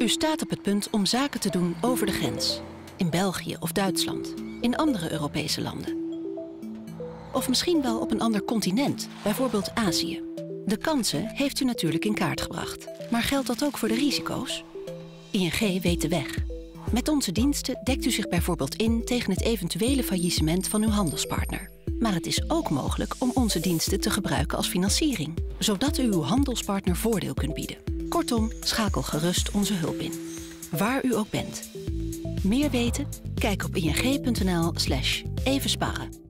U staat op het punt om zaken te doen over de grens. In België of Duitsland. In andere Europese landen. Of misschien wel op een ander continent, bijvoorbeeld Azië. De kansen heeft u natuurlijk in kaart gebracht. Maar geldt dat ook voor de risico's? ING weet de weg. Met onze diensten dekt u zich bijvoorbeeld in tegen het eventuele faillissement van uw handelspartner. Maar het is ook mogelijk om onze diensten te gebruiken als financiering, zodat u uw handelspartner voordeel kunt bieden. Kortom, schakel gerust onze hulp in. Waar u ook bent. Meer weten? Kijk op ing.nl/slash even sparren.